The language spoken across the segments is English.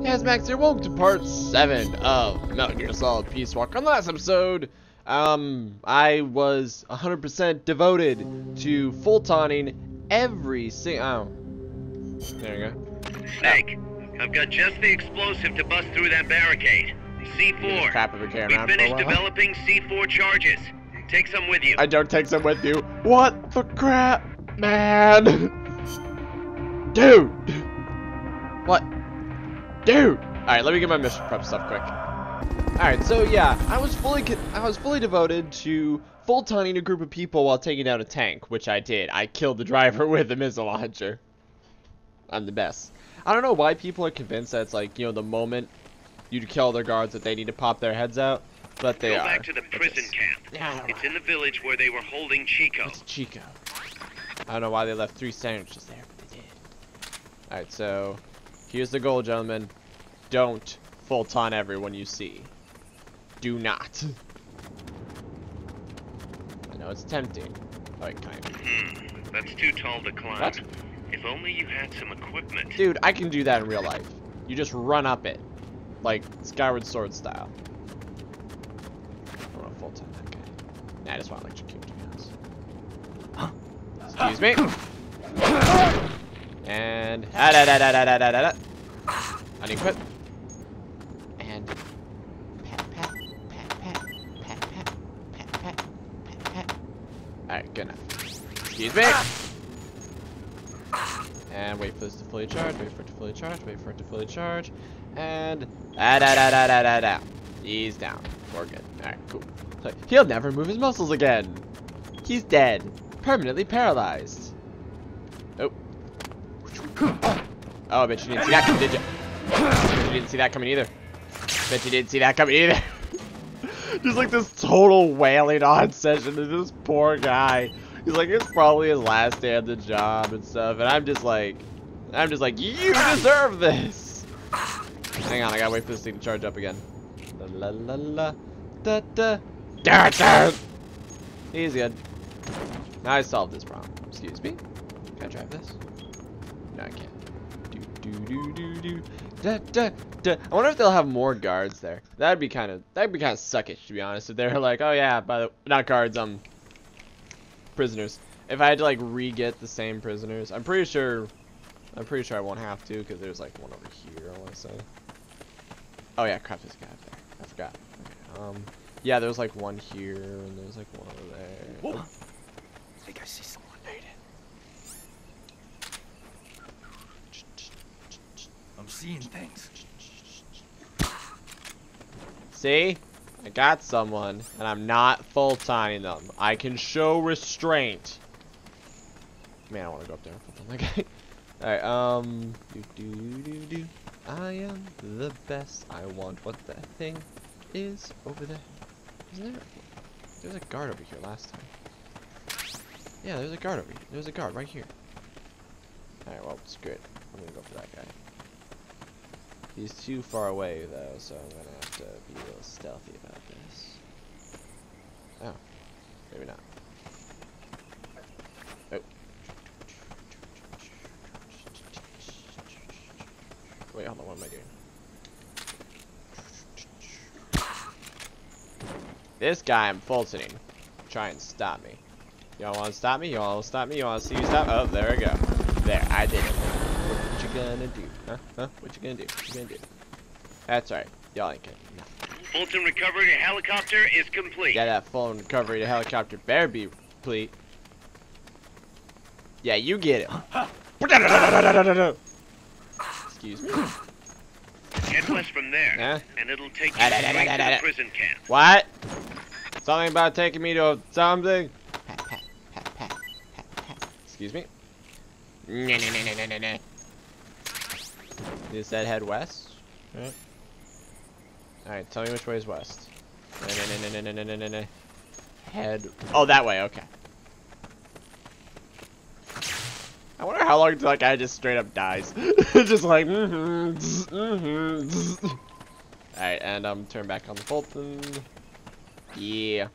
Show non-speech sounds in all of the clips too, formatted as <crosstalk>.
Yes, Max here. Welcome to part 7 of Metal Gear Solid Peace Walk. On the last episode, um, I was 100% devoted to Fultoning every single... Oh. There you go. Snake, I've got just the explosive to bust through that barricade. C4. Crap if we carry We a finished developing C4 charges. Take some with you. I don't take some with you. What the crap, man? <laughs> Dude. What? Dude. All right, let me get my mission prep stuff quick. All right, so yeah, I was fully I was fully devoted to Fultoning a group of people while taking down a tank, which I did. I killed the driver <laughs> with a missile launcher. I'm the best. I don't know why people are convinced that it's like you know the moment you kill their guards that they need to pop their heads out, but they Go are. back to the prison is. camp. Yeah, I It's know. in the village where they were holding Chico. It's Chico. I don't know why they left three sandwiches there, but they did. Alright, so here's the goal, gentlemen. Don't Fulton everyone you see. Do not. I know it's tempting. Like, kind of. Hmm, that's too tall to climb. What? If only you had some equipment. Dude, I can do that in real life. You just run up it. Like, Skyward Sword style. I want to Fulton that guy. Nah, I just want to electrocute to be honest. Excuse me. and. Da, da, da, da, da, da, da. Excuse me. And wait for this to fully charge, wait for it to fully charge, wait for it to fully charge. And ah, da da da da da da. He's down. We're good. Alright, cool. So, he'll never move his muscles again. He's dead. Permanently paralyzed. Oh. Oh, I bet you didn't see that coming, did you? Bet you didn't see that coming either. Bet you didn't see that coming either. <laughs> Just like this total wailing on session to this poor guy. He's like, it's probably his last day on the job and stuff. And I'm just like, I'm just like, you deserve this. Hang on, I gotta wait for this thing to charge up again. La la la la. Da da. Da da. He's good. Now I solved this problem. Excuse me. Can I drive this? No, I can't. Do do do do do. Da da da. I wonder if they'll have more guards there. That'd be kind of that'd be kind of suckish to be honest. If they're like, oh yeah, by the not guards, um, prisoners. If I had to like re-get the same prisoners, I'm pretty sure. I'm pretty sure I won't have to because there's like one over here. I want to say. Oh yeah, crap, this guy up there. I forgot. Okay, um, yeah, there's like one here and there's like one over there. Whoa. I think I see someone. I'm seeing things. See? I got someone, and I'm not Fultoning them. I can show restraint. Man, I want to go up there <laughs> guy. Alright, um. Do, do, do, do. I am the best. I want what that thing is over there. Isn't there? There's a guard over here last time. Yeah, there's a guard over here. There's a guard right here. Alright, well, screw it. I'm gonna go for that guy. He's too far away though, so I'm gonna have to be a little stealthy about this. Oh, maybe not. Oh. Wait, hold on, what am I doing? This guy I'm fultoning. Try and stop me. Y'all wanna stop me? Y'all wanna stop me? Y'all wanna see me stop? Oh, there we go. There, I did it. What you gonna do? Huh? Huh? What you gonna do? What you gonna do? That's right. Y'all ain't getting nothing. Fulton recovery to helicopter is complete. Yeah, that Fulton recovery to helicopter better be complete. Yeah, you get it. Excuse me. Head west from there, Huh? and it'll take you straight to the prison camp. What? Something about taking me to something? Excuse me? Nah, nah, nah, nah, nah, nah, is that head west? Alright. Alright, tell me which way is west. Head. Oh, that way, okay. I wonder how long until that guy just straight up dies. <laughs> just like, mm hmm, tss, mm hmm. Tss. Alright, and um, turn back on the Fulton. Yeah.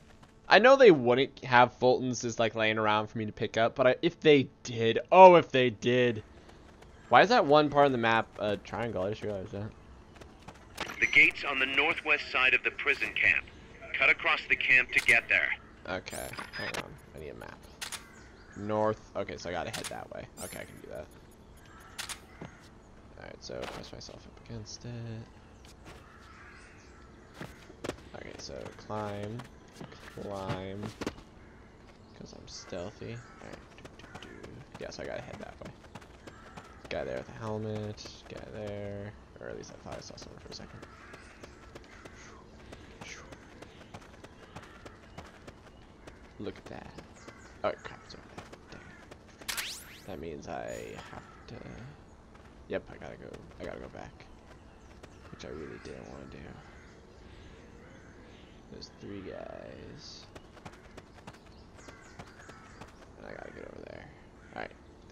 I know they wouldn't have Fultons just like laying around for me to pick up, but I, if they did, oh, if they did. Why is that one part of the map a triangle? I just realized that. The gate's on the northwest side of the prison camp. Cut across the camp to get there. Okay, hang on. I need a map. North. Okay, so I gotta head that way. Okay, I can do that. Alright, so press myself up against it. Okay, so climb. Climb. Because I'm stealthy. Alright. doo, doo, doo. Yeah, so I gotta head that way. Guy there with the helmet. Guy there. Or at least I thought I saw someone for a second. Look at that. Oh crap, it's over there. Dang. That means I have to Yep, I gotta go I gotta go back. Which I really didn't want to do. There's three guys. And I gotta get over there.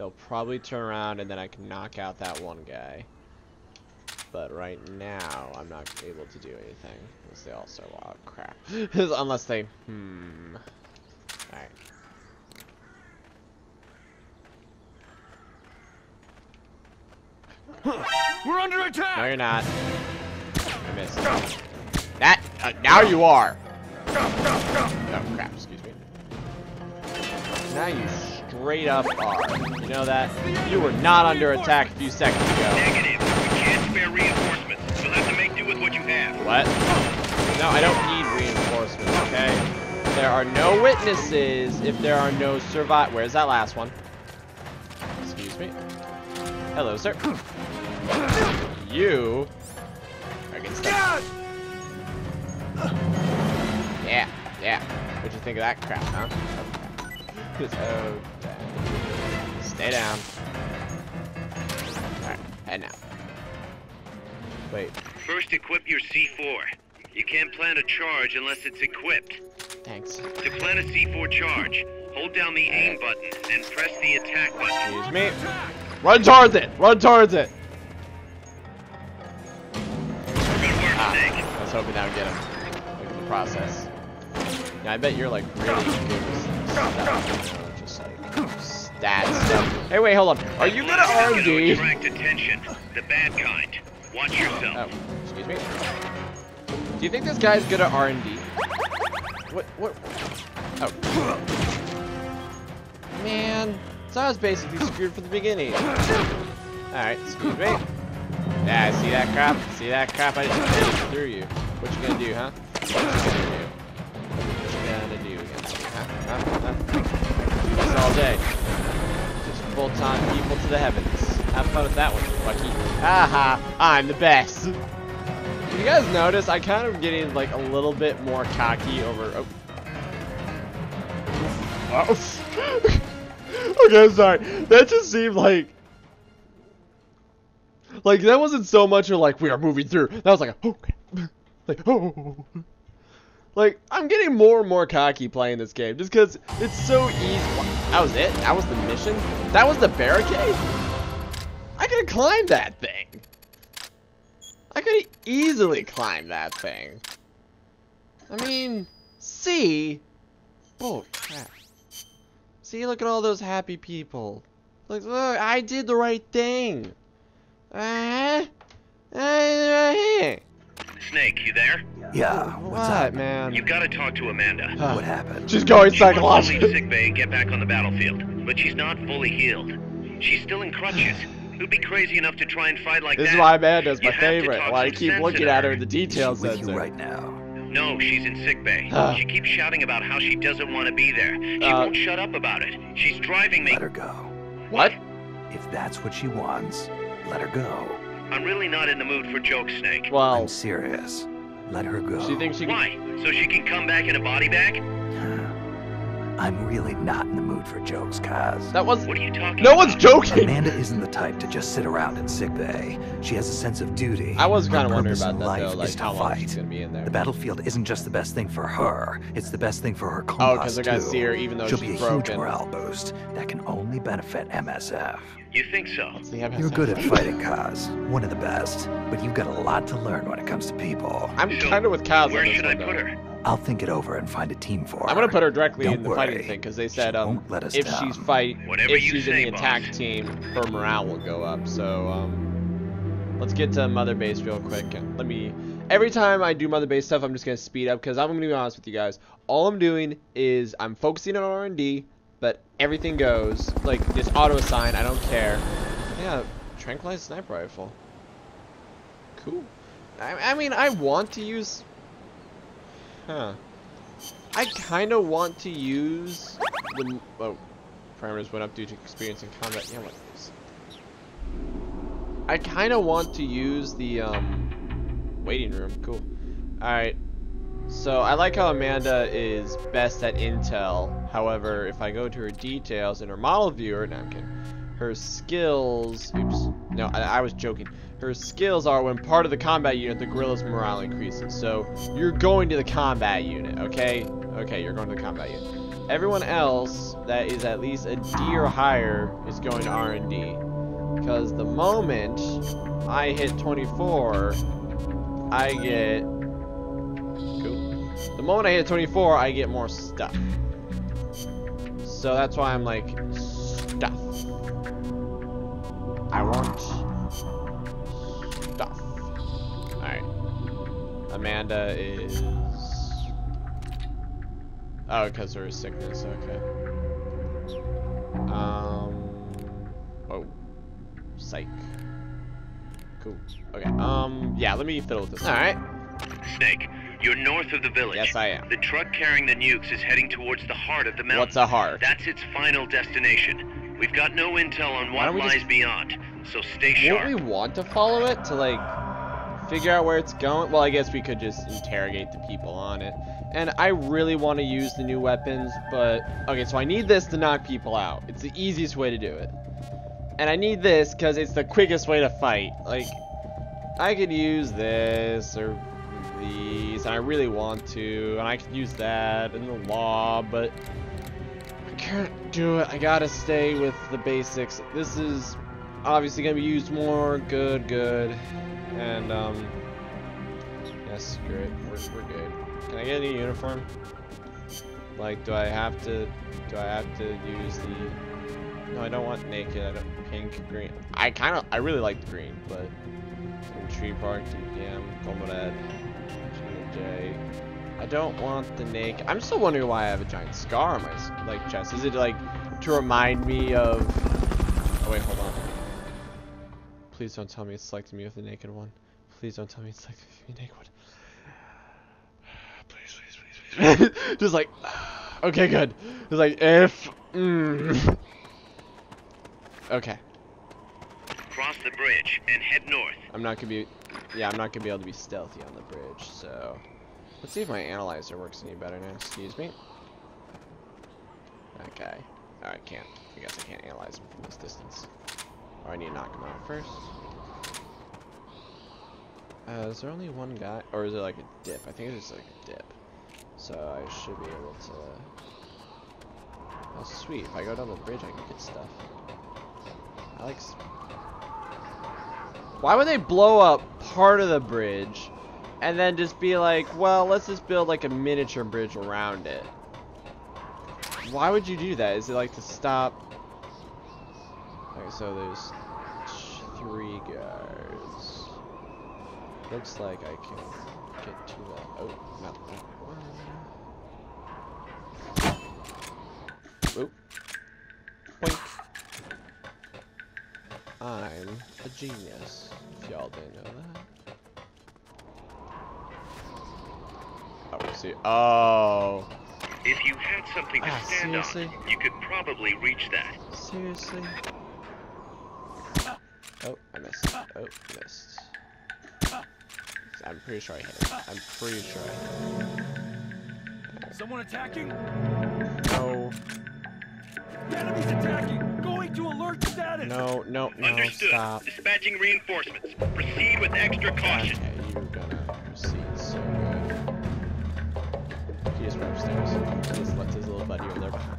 They'll probably turn around and then I can knock out that one guy. But right now, I'm not able to do anything. Unless they all start, wow, crap. <laughs> Unless they, hmm. Alright. <laughs> We're under attack! No, you're not. I missed. That, uh, now you are. <laughs> Oh, crap, excuse me. Now you straight up are. You know that? You were not under attack a few seconds ago. Negative. We can't spare reinforcements. You'll have to make do with what you have. What? No, I don't need reinforcements, okay? There are no witnesses if there are no survive. Where's that last one? Excuse me. Hello, sir. You are getting stuck. Yeah, yeah. What'd you think of that crap, huh? <laughs> Oh. Stay down. Alright, head now. Wait, First, equip your C4. You can't plant a charge unless it's equipped. thanks. To plant a C4 charge, hold down the aim button and press the attack button. Excuse me. Run towards it! Run towards it! Good work, Ah, Snake. I was hoping that would get him. Look at the process. Yeah, I bet you're like really good with stuff. Stat. Hey, wait, hold on. Are you good at Gonna R&D? attract attention. The bad kind. Watch yourself. Oh, excuse me. Do you think this guy's good at R&D? What? What? Oh. Man, so I was basically screwed from the beginning. Alright, excuse me. Yeah, see that crap? See that crap? I just through you. What you gonna do, huh? What you gonna do? What you gonna do against me, huh? Huh? Huh? Do this all day. Fulton people to the heavens. Have fun with that one, Lucky. Haha, I'm the best. You guys notice I kind of getting like a little bit more cocky over. Oh. Oh. <laughs> okay, sorry. That just seemed like. Like that wasn't so much of like we are moving through. That was like a <gasps> like oh. Like I'm getting more and more cocky playing this game just because it's so easy. That was it. That was the mission. That was the barricade. I could have climbed that thing. I could easily climb that thing. I mean, see? Oh, crap. See, look at all those happy people. Look, look, I did the right thing. Uh, uh, Snake, you there? Yeah, what, what's up? man? You've got to talk to Amanda. Huh. What happened? She's going She wants to leave psychological. sickbay and get back on the battlefield, but she's not fully healed. She's still in crutches. <sighs> Who'd be crazy enough to try and fight like This is why Amanda's You my have favorite. talk Why I keep looking at her her. in the details detail she with you right now? No, she's in sickbay. Ah. she keeps shouting about how she doesn't want to be there. She Uh, won't shut up about it. She's driving me. Let her go. What? If that's what she wants, let her go. I'm really not in the mood for jokes, Snake. Well, I'm serious. Let her go. she thinks she can. Why? So she can come back in a body bag? <sighs> I'm really not in the mood for jokes, Kaz. That was. What are you talking No about? one's joking. Amanda isn't the type to just sit around in sickbay. She has a sense of duty. I was kind of wondering purpose about that life though, is like to how long she's fight. gonna be in there. The battlefield isn't just the best thing for her; it's the best thing for her Oh, cause because they're gonna too. see her even though She'll she's be a broken. huge morale boost that can only benefit MSF. You think so? You're good at fighting, Kaz. One of the best. But you've got a lot to learn when it comes to people. I'm So, kind of with Kaz on Where should I put her? I'll think it over and find a team for her. I'm gonna put her directly Don't in the fighting worry. thing because they said um let us if down. she's fight Whatever if she's say, in the attack boss. team, her morale will go up. So um, let's get to Mother Base real quick. And let me every time I do mother base stuff, I'm just gonna speed up because I'm gonna be honest with you guys. All I'm doing is I'm focusing on R&D, but everything goes like just auto assign. I don't care. Yeah, tranquilized sniper rifle. Cool. I, I mean, I want to use. Huh. I kind of want to use the. Oh, parameters went up due to experience in combat. Yeah, what is? I kind of want to use the um, waiting room. Cool. Alright. So I like how Amanda is best at intel. However, if I go to her details in her model viewer, no, I'm kidding. Her skills, oops, no, I, I was joking. Her skills are when part of the combat unit, the guerrilla's morale increases. So you're going to the combat unit, okay? Okay, you're going to the combat unit. Everyone else that is at least a D or higher is going to R&D. Because the moment I hit 24, I get... Cool. The moment I hit 24, I get more stuff. So that's why I'm like, stuff. I want stuff. Alright. Amanda is... Oh, because of her sickness, okay. Um... Whoa. Psych. Cool. Okay, um, yeah, let me fiddle with this. Alright. Snake, you're north of the village. Yes, I am. The truck carrying the nukes is heading towards the heart of the mountain. What's a heart? That's its final destination. We've got no intel on Why what don't we lies just- beyond, so stay Won't sharp. we want to follow it to like figure out where it's going? Well, I guess we could just interrogate the people on it. And I really want to use the new weapons, but okay, so I need this to knock people out. It's the easiest way to do it. And I need this because it's the quickest way to fight. Like, I could use this or these, and I really want to, and I could use that in the law, but I can't do it. I gotta stay with the basics. This is obviously gonna be used more. Good, good. And um Yes, great. We're we're good. Can I get a new uniform? Like do I have to do I have to use the No, I don't want naked, I don't pink, green. I kinda I really like the green, but Tree Bark, DPM, Comrade, J. I don't want the naked. I'm still wondering why I have a giant scar on my like chest. Is it like to remind me of? Oh wait, hold on. Please don't tell me it's selecting me with the naked one. Please don't tell me it's selecting me with the naked one. <sighs> Please, please, please, please. <laughs> Just like, <sighs> okay, good. It's like if. Mm. <laughs> Okay, Cross the bridge and head north. I'm not gonna be. Yeah, I'm not gonna be able to be stealthy on the bridge. So, let's see if my analyzer works any better now. Excuse me. Okay. Oh, I can't. I guess I can't analyze him from this distance. Or I need to knock him out first. Uh, is there only one guy? Or is it like a dip? I think it's just like a dip. So I should be able to... Oh, sweet. If I go down the bridge, I can get stuff. I like... Why would they blow up part of the bridge and then just be like, well, let's just build like a miniature bridge around it? Why would you do that? Is it like to stop? Okay, so there's three guards. Looks like I can get to the. Oh, not that one. Boink. I'm a genius. If y'all didn't know that. Oh, we'll see. Oh. If you had something to Ah, stand seriously? on, you could probably reach that. Seriously? Oh, I missed. Oh, missed. I'm pretty sure I hit it. I'm pretty sure I hit Someone attacking? it. No, Enemies attacking! Going to alert status! no, no, no, Understood. stop. Dispatching reinforcements. Proceed with extra caution. Okay, you're gonna proceed so good. He just went upstairs. He just left his little buddy over there behind.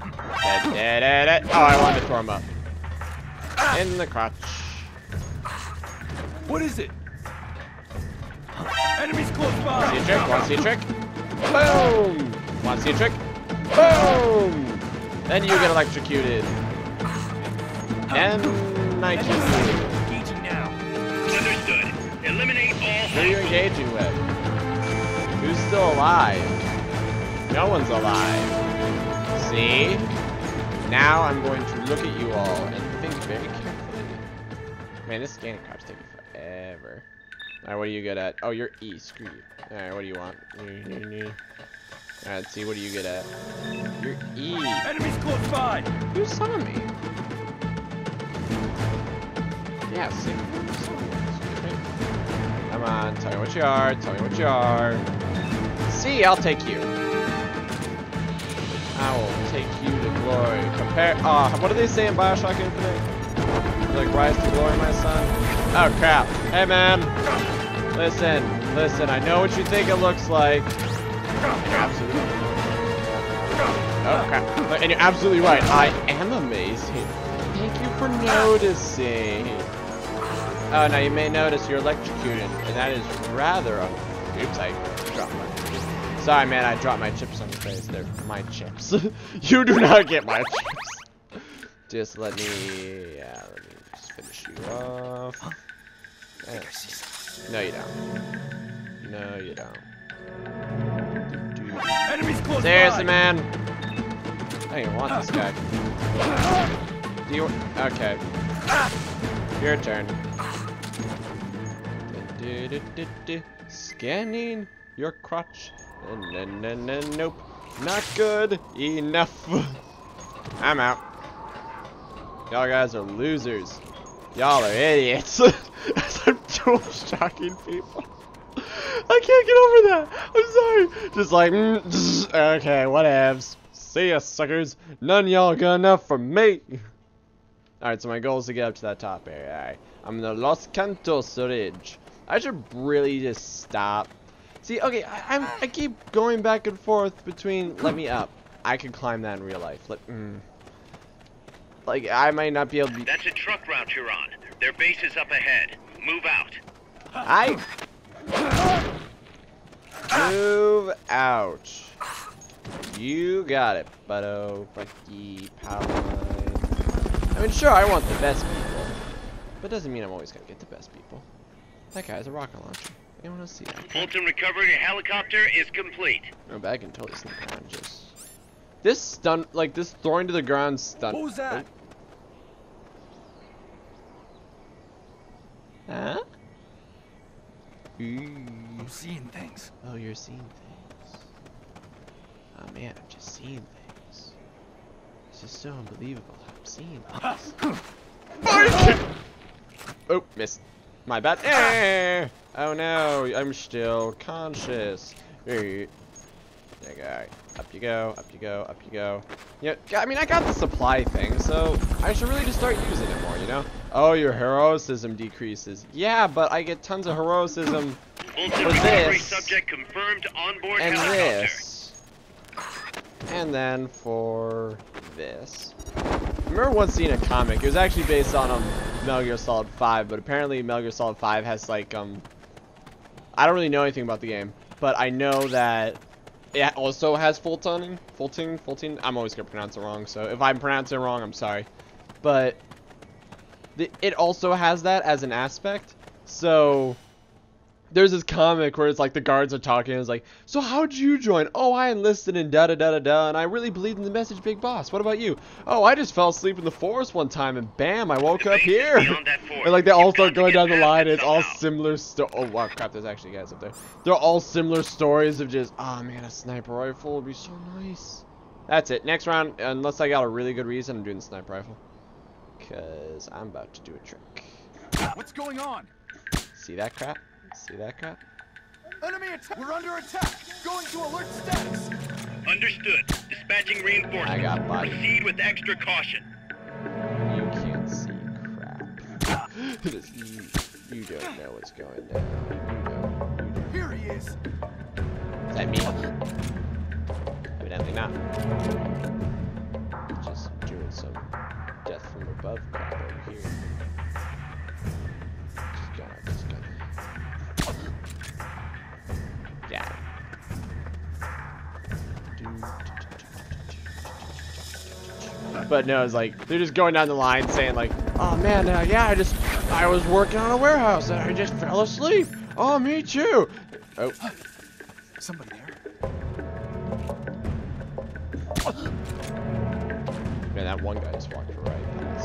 Dead, dead, dead, dead. Oh, I wanted to throw him up. Ah! In the crotch. What is it? Enemies close by! See a trick? Want to see a trick? Boom! Want to see a trick? Boom! Then you get electrocuted. And you. Engaging now. Understood. Eliminate all Who are you engaging with? Who's still alive? No one's alive. See? Now I'm going to look at you all and think very carefully. Man, this scanning card's taking forever. Alright, what are you good at? Oh, you're E. Screw you. Alright, what do you want? Alright, let's see. What do you get at? You're E. Enemies close by! Who saw me? Yeah, see? Who saw me? Excuse me. Come on, tell me what you are. Tell me what you are. See, I'll take you. I will take you to glory. Compare. Oh, what do they say in Bioshock Infinite? Like, rise to glory, my son? Oh, crap. Hey, man. Listen, listen. I know what you think it looks like. And you're absolutely. Oh, crap. And you're absolutely right. I am amazing. Thank you for noticing. Oh, now you may notice you're electrocuted, and that is rather. Un- Oops, I dropped my. Sorry, man. I dropped my chips on your face. They're my chips. <laughs> you do not get my chips. Just let me. Yeah, let me just finish you off. I think I see something. No, you don't. No, you don't. Dude. Enemies close Seriously, by! man. I don't even want this guy. Do you? Okay. Your turn. Du-du-du-du-du. Scanning your crotch. No, no, no, nope. Not good enough. <laughs> I'm out. Y'all guys are losers. Y'all are idiots. <laughs> As I'm dual shocking people. I can't get over that. I'm sorry. Just like, mm, <laughs> okay, whatevs. See ya, suckers. None y'all good enough for me. <laughs> Alright, so my goal is to get up to that top area. Alright. I'm in the Los Cantos Ridge. I should really just stop. See, okay, I, I'm, I keep going back and forth between let me up. I could climb that in real life. Let, mm. Like, I might not be able to be. That's a truck route you're on. Their base is up ahead. Move out. I move out. You got it, butto, Bucky, Paladin. I mean, sure, I want the best people, but doesn't mean I'm always gonna get the best people. That guy's a rocket launcher. Anyone else see that? Fulton recovery helicopter is complete. No, but I can totally sneak around just. This stun, like this throwing to the ground stun. What was that? Oh. Huh? I'm seeing things. Oh, you're seeing things. Oh man, I'm just seeing things. This is so unbelievable. I'm seeing <laughs> things. oh, missed. My bad. Eh! Oh no, I'm still conscious. There you go. Up you go, up you go, up you go. Yeah, I mean, I got the supply thing, so I should really just start using it more, you know? Oh, your heroicism decreases. Yeah, but I get tons of heroicism Fulton For this. subject confirmed onboard and this. And then for this. I remember once seeing a comic. It was actually based on um, Metal Gear Solid 5, but apparently Metal Gear Solid 5 has like um. I don't really know anything about the game, but I know that it also has Fulton, Fulton, Fulton. I'm always gonna pronounce it wrong, so if I'm pronouncing it wrong, I'm sorry. But the, it also has that as an aspect. So there's this comic where it's like the guards are talking and it's like, so how'd you join? Oh, I enlisted in da da da da da, and I really believed in the message, Big Boss. What about you? Oh, I just fell asleep in the forest one time and bam, I woke up here. beyond that <laughs> forest. and like they all start going down the line. it It's all similar. Sto- oh wow, crap! There's actually guys up there. They're all similar stories of just, oh man, a sniper rifle would be so nice. That's it. Next round, unless I got a really good reason, I'm doing the sniper rifle. Cause I'm about to do a trick. What's going on? See that crap? See that crap? Enemy attack! We're under attack! Going to alert status! Understood. Dispatching reinforcements. I got body. Proceed with extra caution. You can't see crap. <laughs> You, you don't know what's going down. You don't. Here he is! Is that me? Evidently not. Just doing some death from above crap over here. Just gonna, But no, it's like they're just going down the line saying like, "Oh man, uh, yeah, I just I was working on a warehouse and I just fell asleep. Oh, me too. Oh, Somebody there? man, that one guy just walked right.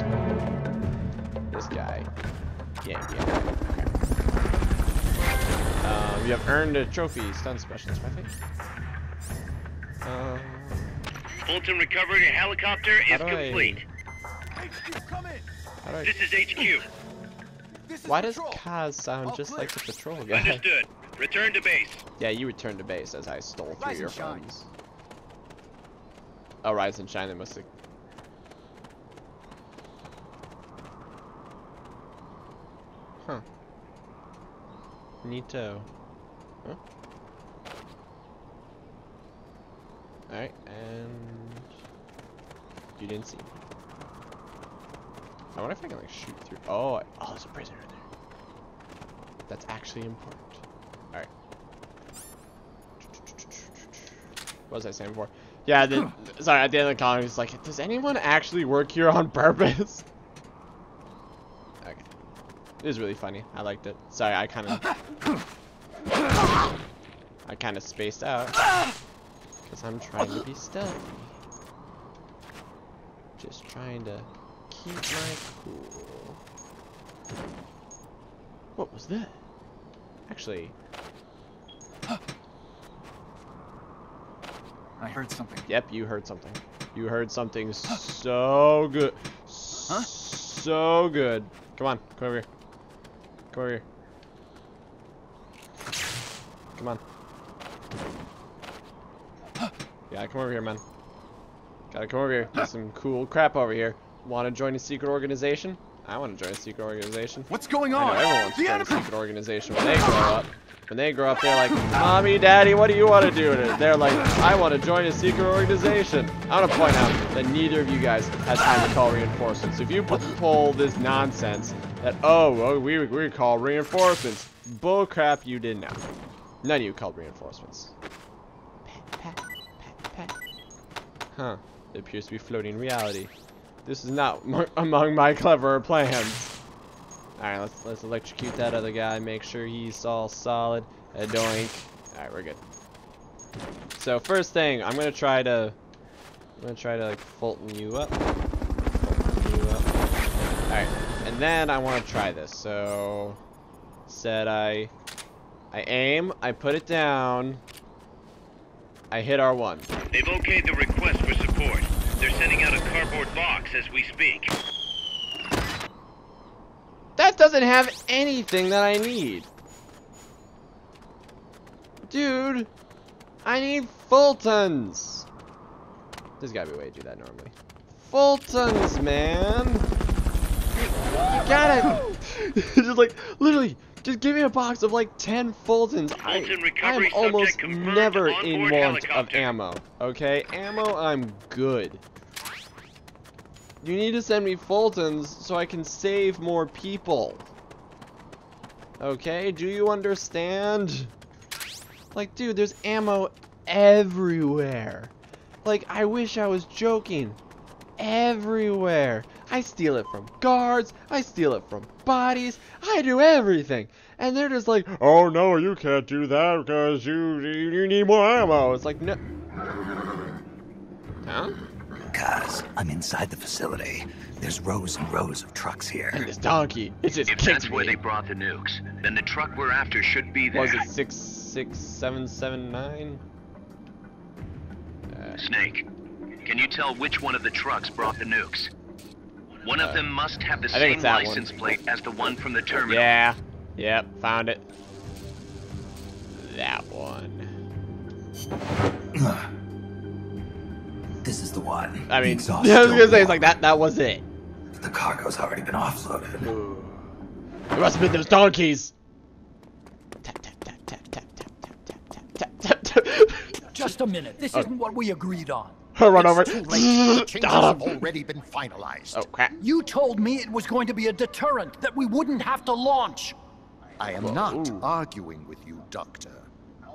This guy. Yeah, yeah. Okay. Um, you have earned a trophy, stun specialist, I think. Um, Fulton recovered a helicopter is do I- complete. HQ, how I, This is HQ. This is why does. Kaz sound All just clear. like the patrol guy? Understood. Return to base. Yeah, you return to base as I stole through Rise your and shine. phones. Oh, Rise and Shine, they must have... Huh. Neato. Huh? Alright, and... You didn't see me. I wonder if I can, like, shoot through... Oh, I... oh, there's a prisoner in there. That's actually important. Alright. What was I saying before? Yeah, the, sorry, at the end of the comment, he's like, does anyone actually work here on <laughs> purpose? Okay. It was really funny. I liked it. Sorry, I kind of... I kind of spaced out. Because I'm trying to be stealthy. Just trying to keep my cool. What was that? Actually, I heard something. Yep, you heard something. You heard something so good. So good. Come on, come over here. Come over here. Come on. Yeah, come over here, man. Gotta come over here. There's some cool crap over here. Want to join a secret organization? I want to join a secret organization. What's going I know on? everyone wants to The join a secret organization when they grow up. When they grow up, they're like, Mommy, Daddy, what do you want to do? And they're like, I want to join a secret organization. I want to point out that neither of you guys has time to call reinforcements. If you pull this nonsense that, oh, well, we, we call reinforcements, bull crap, you did not. None of you called reinforcements. Pat, pat, pat, pat. Huh. It appears to be floating reality. This is not <laughs> mo- among my clever plans. Alright, let's let's electrocute that other guy, make sure he's all solid. A doink. Alright, we're good. So first thing, I'm gonna try to I'm gonna try to like Fulton you up. Up. Alright. And then I wanna try this. So said I I aim, I put it down, I hit R1. They've okayed the request. They're sending out a cardboard box as we speak. That doesn't have anything that I need. Dude, I need Fultons. There's gotta be a way to do that normally. Fultons, man. You gotta, <laughs> just like, literally, just give me a box of like 10 Fultons. I, I'm almost never in want of ammo, okay? Ammo, I'm good. You need to send me Fultons so I can save more people. Okay, do you understand? Like, dude, there's ammo everywhere. Like, I wish I was joking. Everywhere. I steal it from guards. I steal it from bodies. I do everything. And they're just like, oh no, you can't do that because you, you, you need more ammo. It's like, no. Huh? Kaz, I'm inside the facility. There's rows and rows of trucks here. And here. this donkey, it just If kicked that's where me. they brought the nukes, then the truck we're after should be there. Was it six six seven seven nine? Uh, Snake, can you tell which one of the trucks brought the nukes? One Uh, of them must have the I same it's that one. license plate as the one from the terminal. yeah. Yep. Found it. That one. This is the one. I The mean, exhaust yeah, I was gonna say it's like that. That was it. warm. The cargo's already been offloaded. Ooh. It must have been those donkeys. Tap tap tap tap tap tap tap tap tap tap tap. Just a minute. This isn't what we agreed on. Run over. Too late. The have already been finalized. Oh crap. You told me it was going to be a deterrent, that we wouldn't have to launch. I am not Ooh. arguing with you, Doctor.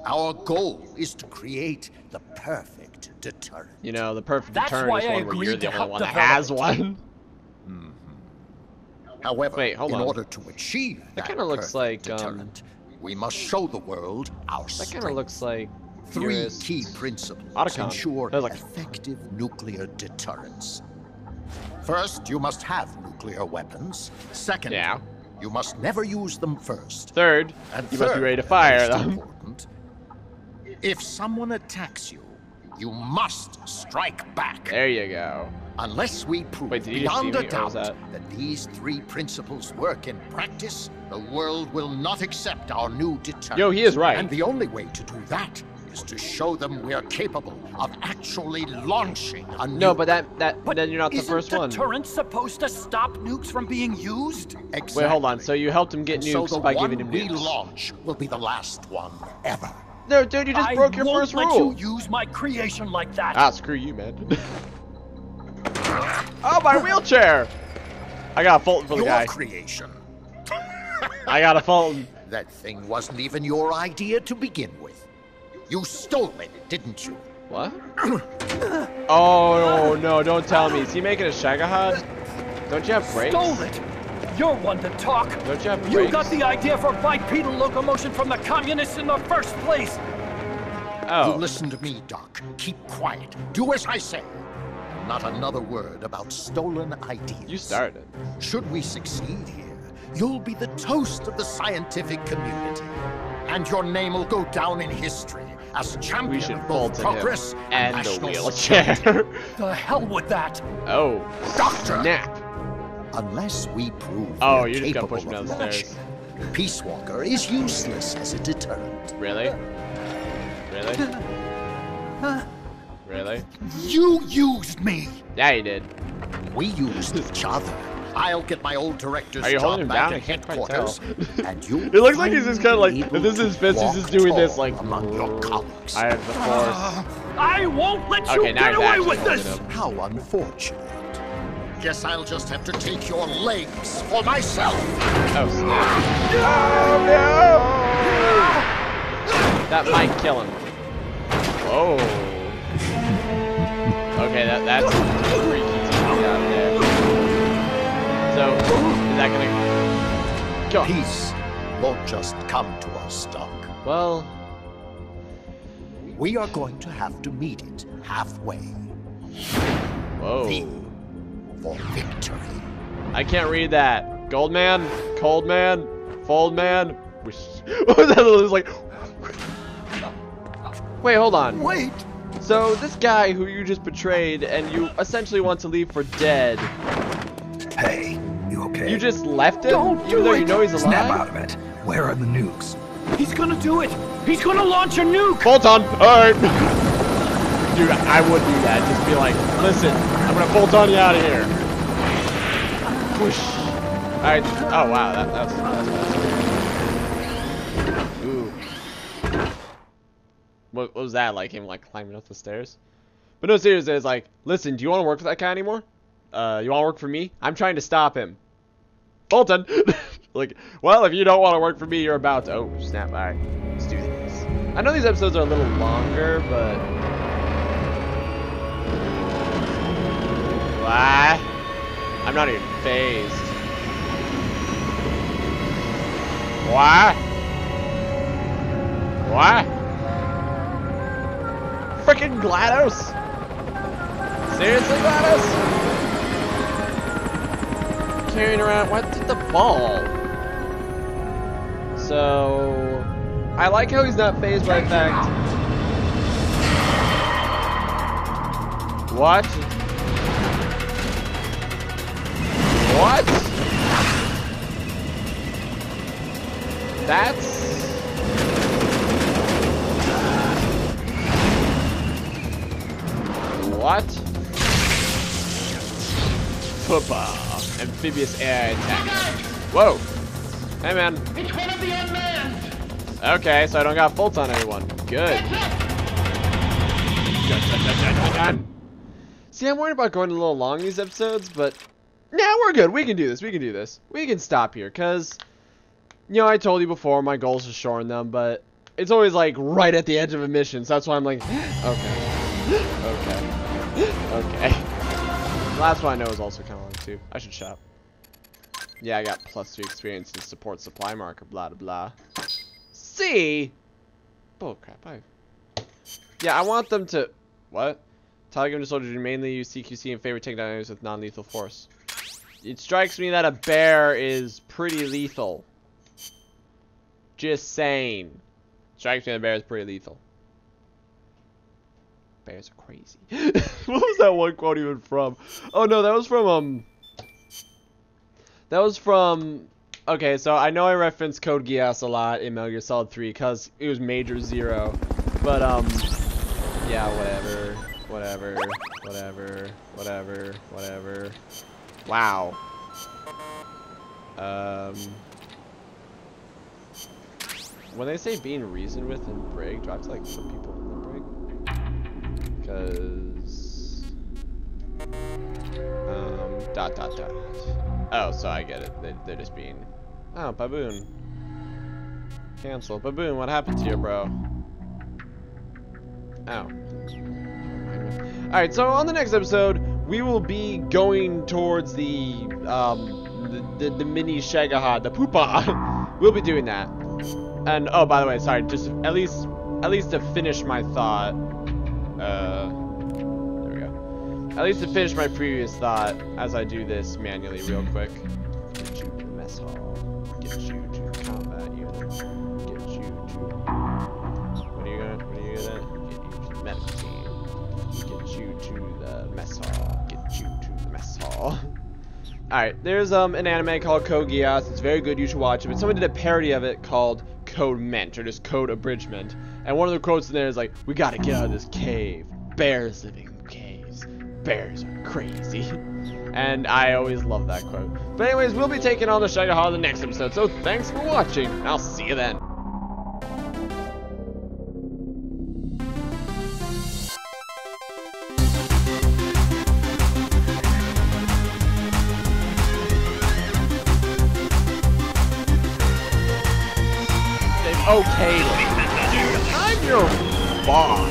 Our goal is to create the perfect deterrent. You know, the perfect That's deterrent why is I where you're the only one that has one. However, Wait, in on. order to achieve That that kinda looks perfect like, um, deterrent, we must show the world our That strength. kind of looks like Three key principles Otacon. ensure like- effective nuclear deterrence. First, you must have nuclear weapons. Second, Yeah. you must never use them first. Third, And you must be ready to fire them. important, if someone attacks you, you must strike back. There you go. Unless we prove Wait, did you just beyond a me, or was doubt that- that these three principles work in practice, the world will not accept our new deterrent. Yo, he is right. And the only way to do that is to show them we are capable of actually launching a No, nuke. but that that But then you're not the first isn't one. deterrent supposed to stop nukes from being used? Exactly. Wait, hold on. So you helped him get And so nukes the by one giving him we nukes? launch will be the last one ever. No, dude, you just I broke your won't first let rule. you use my creation like that. Ah, screw you, man. <laughs> oh, my wheelchair! I got a Fulton for the Your guy. creation. I got a Fulton. <laughs> That thing wasn't even your idea to begin with. You stole it, didn't you? What? <coughs> oh, no, don't tell me. Is he making a Shagohod? Don't you have brakes? Stole it. You're one to talk. Don't you have You got the idea for bipedal locomotion from the communists in the first place. Oh. You Oh, listen to me, Doc. Keep quiet. Do as I say. Not another word about stolen ideas. you started. Should we succeed here, you'll be the toast of the scientific community. And your name will go down in history as champion We should both Fulton progress him. and, And the wheelchair. <laughs> The hell with that. oh, Doctor! snap. Unless we prove Oh, we're you just capable push me of down the launching, Peace Walker is useless as a deterrent. Really? Really? <laughs> Really? You used me! Yeah, you did. We used each other. I'll get my old director's Are you job back down? At headquarters, and you. <laughs> It looks like he's just kinda like- if this is his fist, he's just doing this, like, among your colleagues. I have the force. Ah! I won't let you Okay, now get away with this. How unfortunate. Guess I'll just have to take your legs for myself. Oh, snap. Oh, no! That might kill him. Whoa. Okay, that, that's So, is that gonna... Go. Peace won't just come to us, Doc. Well, We are going to have to meet it halfway. whoa. V for victory. I can't read that. Gold man, cold man, fold man. <laughs> What was that? It was like. Wait, hold on. Wait! So this guy who you just betrayed and you essentially want to leave for dead, Hey, you okay? you just left him, Don't even do though you it. know he's Snap out of it. Where are the nukes? He's gonna do it. He's gonna launch a nuke. Bolt on. All right. <laughs> Dude, I would do that. Just be like, listen, I'm gonna bolt on you out of here. Whoosh. All right. Oh wow, that, that's that's fast. Ooh. What, what was that like? Him like climbing up the stairs? But no, seriously, it's like, listen, do you want to work for that guy anymore? Uh, you want to work for me? I'm trying to stop him. Bolton. <laughs> like, well, if you don't want to work for me, you're about to. Oh snap! All right, let's do this. I know these episodes are a little longer, but. What? I'm not even phased. Why? Why? Freaking GLaDOS! Seriously, GLaDOS? Carrying around, what did the ball? So, I like how he's not phased by the fact. What? What? That's... What? Poopa. Amphibious air attack. Whoa. Hey, man. It's one of the unmanned! Okay, so I don't got Fultons anyone. Good. Dun, dun, dun. See, I'm worried about going a little long these episodes, but nah, we're good. We can do this. We can do this. We can stop here, because, you know, I told you before, my goal is to shorten them, but it's always, like, right at the edge of a mission, so that's why I'm like, <gasps> okay. <gasps> Okay. <gasps> Okay. Last one I know is also kind of too. I should shop. Yeah, I got plus three experience in support supply marker, blah, blah, blah. see. Bull crap. I. Yeah, I want them to. What? Telegram to soldiers mainly use CQC and favor takedown enemies with non-lethal force. It strikes me that a bear is pretty lethal. Just saying. Strikes me that a bear is pretty lethal. Bears are crazy. <laughs> what was that one quote even from? Oh no, that was from um. That was from. Okay, so I know I referenced Code Geass a lot in Metal Gear Solid 3 because it was Major Zero, but um, yeah, whatever, whatever, whatever, whatever, whatever. Wow. Um. When they say being reasoned with in Brig, do I have to like put people in the Brig? Because. Um, dot dot dot. Oh, so I get it. They, they're just being. Oh, baboon. Cancel. Baboon, what happened to you, bro? Oh. Alright, so on the next episode, we will be going towards the, um, the, the, the mini Shagohod, the Pupa. <laughs> we'll be doing that. And, oh, by the way, sorry, just at least, at least to finish my thought, uh. At least to finish my previous thought, as I do this manually real quick. Get you to mess hall. Get you to combat unit. Get you to, what are you gonna, what are you gonna, get you to the medical team. Get you to the mess hall. Get you to the mess hall. <laughs> Alright, there's um an anime called Geass. It's very good, you should watch it. But someone did a parody of it called Code Ment, or just Code Abridgment. And one of the quotes in there is like, we gotta get out of this cave. Bears living. Bears are crazy. And I always love that quote. But anyways, we'll be taking on the Shagohod in the next episode. So thanks for watching. I'll see you then. They've. I'm your boss.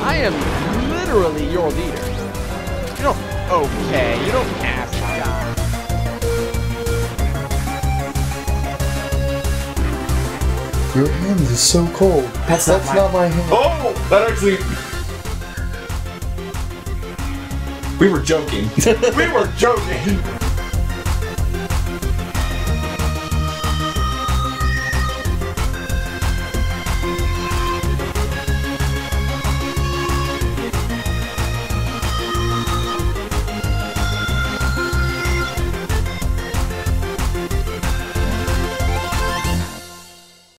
I am literally your leader. You don't okay. You don't ask God. Your hand is so cold. That's, not, my... hand. Oh, that actually. We were joking. <laughs> we were joking.